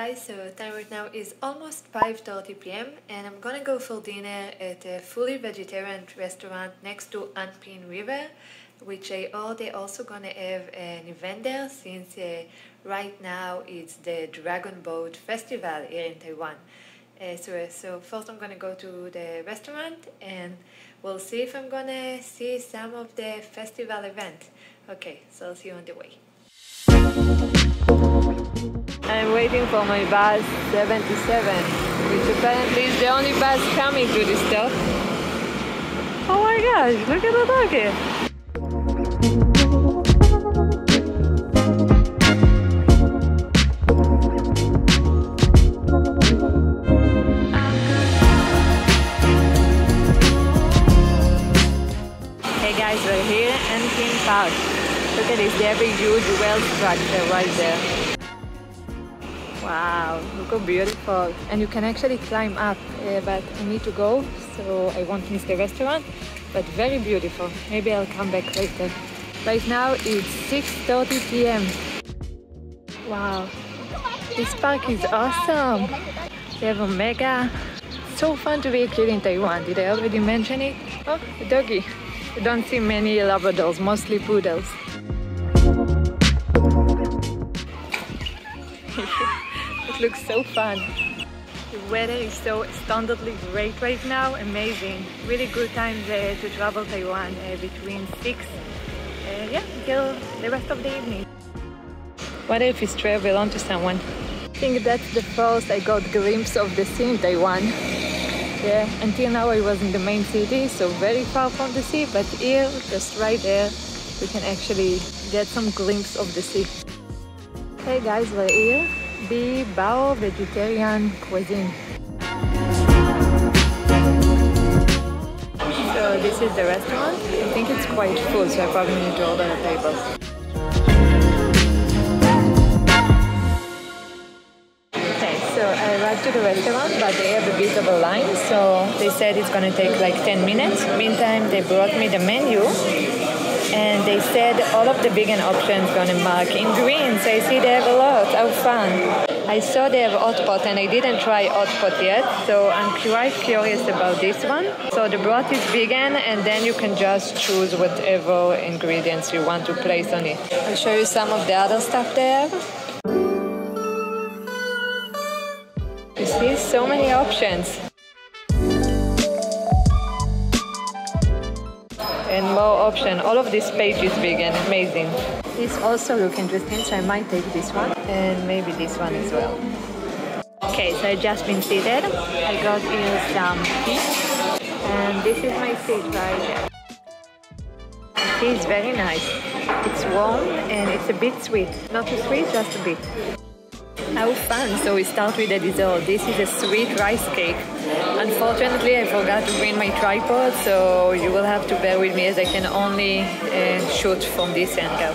Guys, so time right now is almost 5.30 pm and I'm gonna go for dinner at a fully vegetarian restaurant next to Anping River which I they also gonna have an event there since uh, right now it's the Dragon Boat Festival here in Taiwan. Uh, so, so first I'm gonna go to the restaurant and we'll see if I'm gonna see some of the festival event. Okay, so I'll see you on the way. I'm waiting for my bus 77, which apparently is the only bus coming to this stop. Oh my gosh, look at the doggy! Hey guys, we're here in King Park. Look at this, they have a huge well structure right there. Wow, look how beautiful. And you can actually climb up, uh, but I need to go, so I won't miss the restaurant. But very beautiful. Maybe I'll come back later. Right now it's 6.30 p.m. Wow, this park is awesome. They have Omega. So fun to be a kid in Taiwan. Did I already mention it? Oh, a doggy. You don't see many Labradors, mostly poodles. looks so fun. The weather is so standardly great right now, amazing. Really good time uh, to travel Taiwan uh, between 6 uh, yeah, until the rest of the evening. What if it's travel onto someone? I think that's the first I got glimpse of the sea in Taiwan. Yeah, until now I was in the main city, so very far from the sea, but here, just right there, we can actually get some glimpse of the sea. Hey guys, we're here the Bao vegetarian cuisine. So this is the restaurant. I think it's quite full, so I probably need to order a table. Okay, so I arrived to the restaurant, but they have a bit of a line, so they said it's gonna take like 10 minutes. Meantime, they brought me the menu and they said all of the vegan options gonna mark in green. So I see they have a lot how fun. I saw they have hot pot and I didn't try hot pot yet. So I'm quite curious about this one. So the broth is vegan and then you can just choose whatever ingredients you want to place on it. I'll show you some of the other stuff they have. You see so many options and more option. All of this page is vegan, amazing. This also look interesting, so I might take this one and maybe this one as well. Okay, so I just been seated. I got here some tea, and this is my seat right here. Tea is very nice. It's warm and it's a bit sweet. Not too sweet, just a bit. How fun! So we start with the dessert. This is a sweet rice cake. Unfortunately, I forgot to bring my tripod, so you will have to bear with me as I can only uh, shoot from this angle.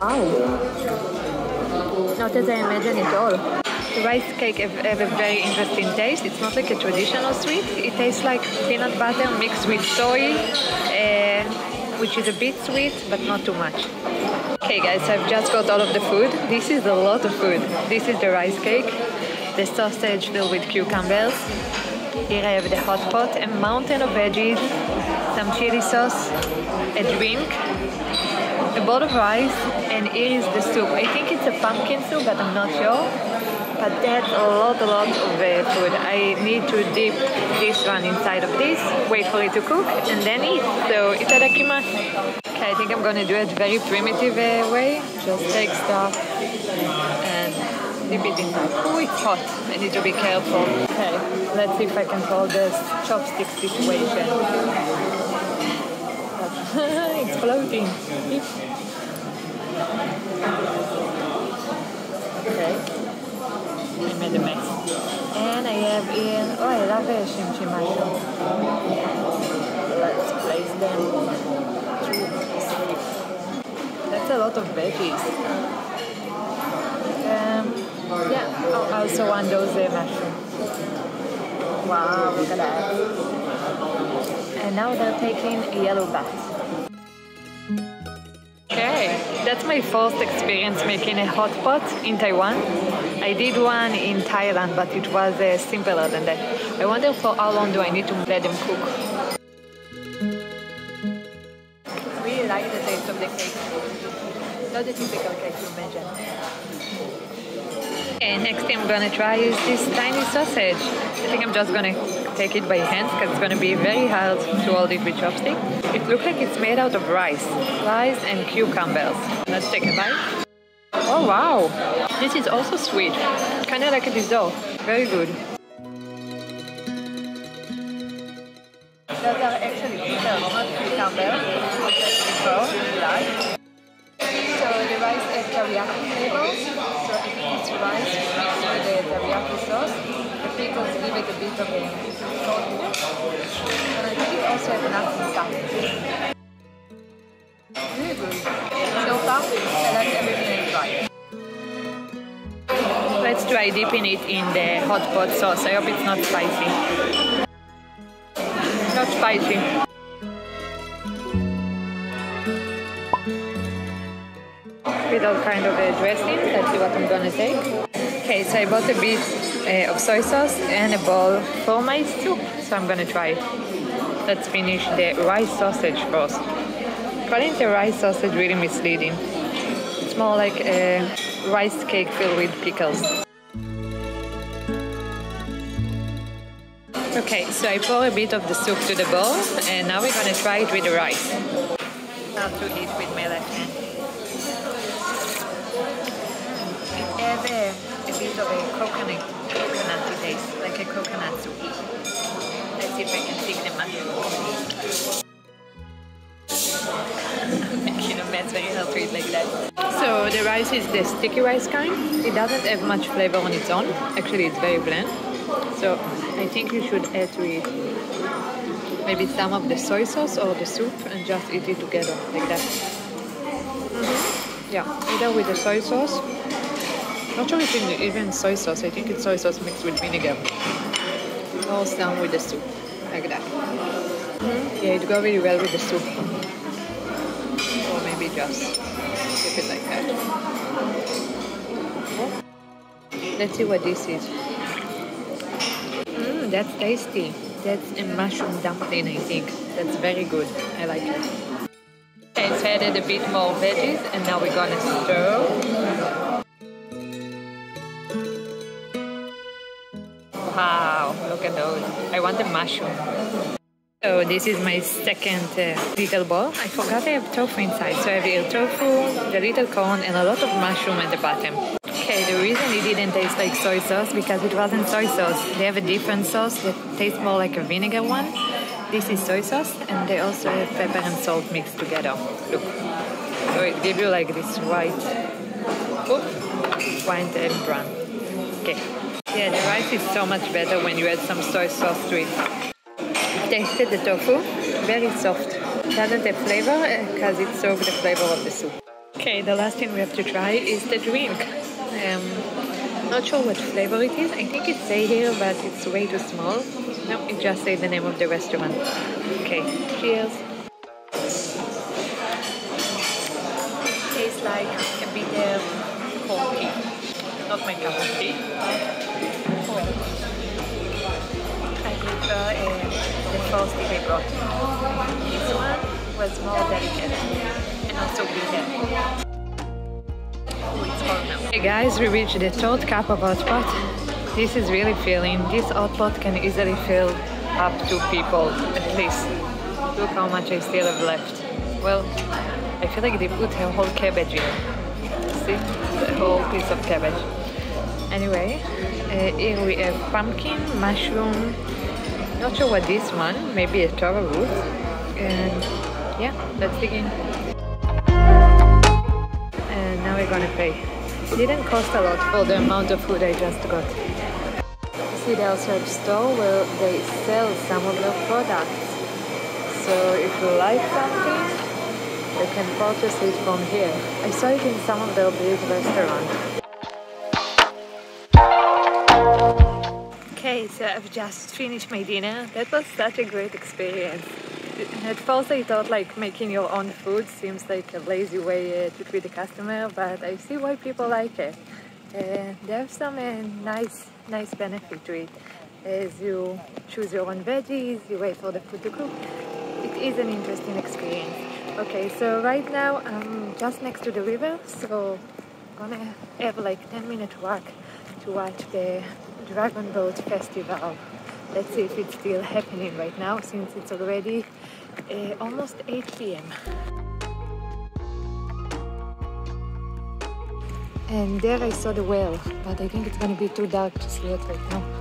Wow! Not as I imagined at all. The rice cake have, have, a very interesting taste. It's not like a traditional sweet. It tastes like peanut butter mixed with soy. Uh, which is a bit sweet, but not too much. Okay guys, I've just got all of the food. This is a lot of food. This is the rice cake, the sausage filled with cucumbers. Here I have the hot pot, a mountain of veggies, some chili sauce, a drink, a bowl of rice, and here is the soup. I think it's a pumpkin soup, but I'm not sure but that's a lot, a lot of uh, food. I need to dip this one inside of this, wait for it to cook, and then eat. So itadakimasu. Okay, I think I'm gonna do it very primitive uh, way. Just take stuff and dip it inside. Oh, it's hot. I need to be careful. Okay, let's see if I can solve this chopstick situation. it's floating. I made a mess. And I have in, oh I love a shimeji mushroom. Let's place them That's a lot of veggies. Um, yeah, oh, I also want those uh, mushrooms. Wow, look at that. And now they're taking a yellow bath. Okay, that's my first experience making a hot pot in Taiwan. I did one in Thailand, but it was uh, simpler than that. I wonder for how long do I need to let them cook. I really like the taste of the cake. Not the typical cake you imagine. Okay, next thing I'm gonna try is this tiny sausage. I think I'm just gonna take it by hand because it's gonna be very hard to hold it with chopstick. It looks like it's made out of rice, rice and cucumbers. Let's take a bite. Oh wow, this is also sweet, kind of like a dessert. Very good. Those are actually not like. So the rice has teriyaki so I it's rice with the teriyaki sauce. The give it a bit of and I think also stuff. Good. Try dipping it in the hot pot sauce. I hope it's not spicy. Not spicy. with all kind of a dressing. See what I'm gonna take. Okay, so I bought a bit uh, of soy sauce and a bowl for my soup. So I'm gonna try. Let's finish the rice sausage first. Calling the rice sausage really misleading. It's more like a rice cake filled with pickles. Okay, so I pour a bit of the soup to the bowl and now we're gonna try it with the rice. How to eat with my left hand. It has a, a bit of a coconut, coconutty taste, like a coconut soup. Let's see if I can stick the mushroom. Making a mess very eat like that. So the rice is the sticky rice kind. It doesn't have much flavor on its own. Actually, it's very bland. So I think you should add to it maybe some of the soy sauce or the soup and just eat it together like that. Mm-hmm. Yeah, either with the soy sauce. Not sure if it's even soy sauce. I think it's soy sauce mixed with vinegar. Or some with the soup, like that. Mm-hmm. Yeah, it goes really well with the soup. Or maybe just keep it like that. Let's see what this is. That's tasty. That's a mushroom dumpling, I think. That's very good. I like it. So added a bit more veggies, and now we're gonna stir. Wow, look at those. I want the mushroom. So this is my second uh, little bowl. I forgot I have tofu inside. So I have tofu, the little corn, and a lot of mushroom at the bottom. Okay, the reason it didn't taste like soy sauce because it wasn't soy sauce. They have a different sauce that tastes more like a vinegar one. This is soy sauce, and they also have pepper and salt mixed together. Look, so it gives you like this white, white and brown. Okay, yeah, the rice is so much better when you add some soy sauce to it. Tasted the tofu, very soft. Doesn't have flavor because it soaked the flavor of the soup. Okay, the last thing we have to try is the drink. Um, not sure what flavor it is. I think it say here, but it's way too small. No, it just say the name of the restaurant. Okay, cheers. Tastes like a bitter tea. Not my cup of tea. I prefer uh, the first tea I brought. This one was more delicate and also so bitter. Hey guys, we reached the third cup of hot pot. This is really filling. This hot pot can easily fill up two people at least. Look how much I still have left. Well, I feel like they put a whole cabbage in. See? The whole piece of cabbage. Anyway, uh, here we have pumpkin, mushroom, not sure what this one, maybe a taro root. And yeah, let's begin. And now we're gonna pay. Didn't cost a lot for the amount of food I just got. See, they also have store where they sell some of their products. So if you like something, you can purchase it from here. I saw it in some of their big restaurants. Okay, so I've just finished my dinner. That was such a great experience. At first I thought like making your own food seems like a lazy way uh, to treat the customer, but I see why people like it. Uh, there's some uh, nice, nice benefit to it. As you choose your own veggies, you wait for the food to cook. It is an interesting experience. Okay, so right now I'm just next to the river, so I'm gonna have like 10 minute walk to watch the Dragon Boat Festival. Let's see if it's still happening right now since it's already uh, almost 8 p.m. And there I saw the whale, but I think it's gonna be too dark to see it right now.